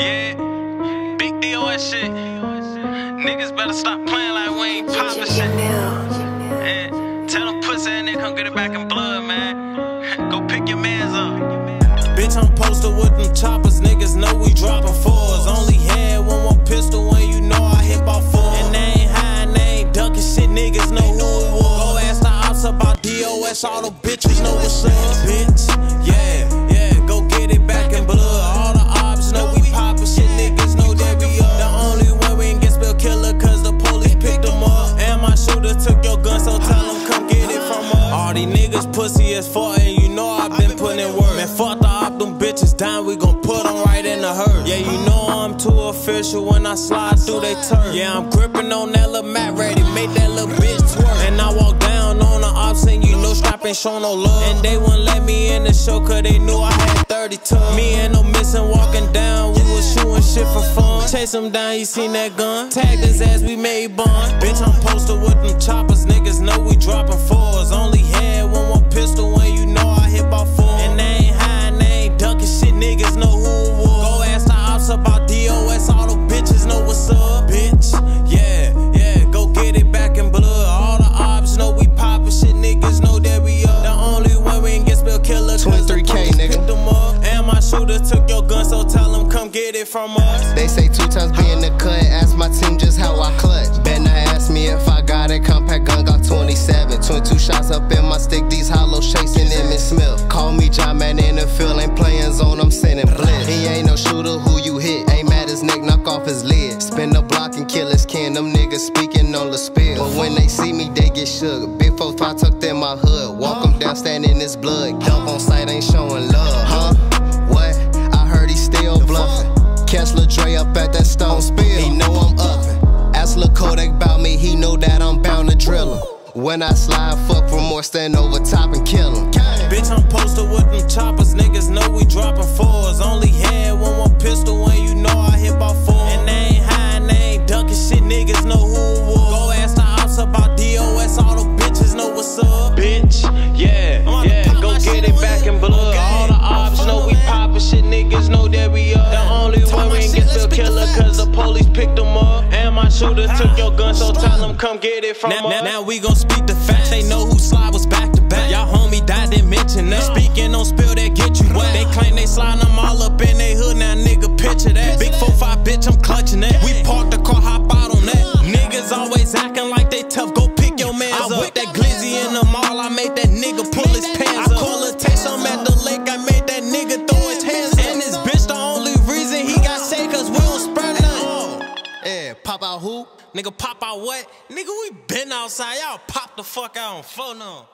Yeah, big DOS shit. Niggas better stop playing like we ain't poppin' shit. And tell them pussy and they come get it back in blood, man. Go pick your mans up. Bitch, I'm posted with them choppers. Niggas know we dropping fours. Only had one more pistol when you know I hit by four. And they ain't high and they ain't ducking shit. Niggas know who it was. Go ask the ops about DOS. All the bitches know what's up. Bitch, niggas pussy as fuck, and you know I've been putting in work. Man, fuck the op, them bitches down, we gon' put them right in the hurt. Yeah, you know I'm too official when I slide through they turn. Yeah, I'm gripping on that little mat ready, make that little bitch twerk. And I walk down on the ops, and you know strap ain't show no love. And they wouldn't let me in the show, cause they knew I had 30 tons. Me and no missing walking down, we was shooting shit for fun. Chase him down, you seen that gun? Tagged his ass, we made bond. Bitch, I'm posted with them choppers, niggas know we dropping fours. Only had one more pistol when you know I hit by four. And they ain't high and they ain't ducking shit, niggas know who it was. Go ask the ops about DOS, all the bitches know what's up. Bitch, yeah, yeah, go get it back in blood. All the ops know we poppin' shit, niggas know that we up. The only one we ain't get spilled killer, cause the 23K, nigga. picked them up. And my shooter took your gun, so him get it from us. They say Twotymes be in the cut. Ask my team just how I clutch. Better ask me if I got it. Compact gun got 27. 22 shots up in my stick. These hollows chasing Emmitt Smith. Call me John Madden in the field. Ain't playing zone. I'm sending blitz. He ain't no shooter who you hit. Ain't mad his neck. Knock off his lid. Spin the block and kill his kin. Them niggas speaking on the spill. But when they see me, they get shook. Big four five tucked in my hood. walk Walk 'em down, standing in his blood. Dump on sight, ain't showing love. When I slide, fuck remorse, stand over top and kill him. Bitch, I'm posted with them choppers. Niggas know we dropping fours. Only had one more pistol when you know I hit by four. And they ain't high and they ain't ducking shit. Niggas know who it was. Go ask the ops about DOS. All the bitches know what's up. Bitch, yeah, yeah. Go get it back in blood. All the ops know we poppin' shit. Niggas know that we up. The only one we ain't get the killer cause the police picked them up. And my shooter took your gun, so tell them come get it from Now, us. now, now we gon' speak the facts. They know who slide was back to back. Y'all homie died, didn't mention that. Speaking on spill that get you wet. They claim they sliding them all up in they hood. Now nigga picture that. Yeah, pop out who? Nigga pop out what? Nigga, we been outside. Y'all pop the fuck out on phone now.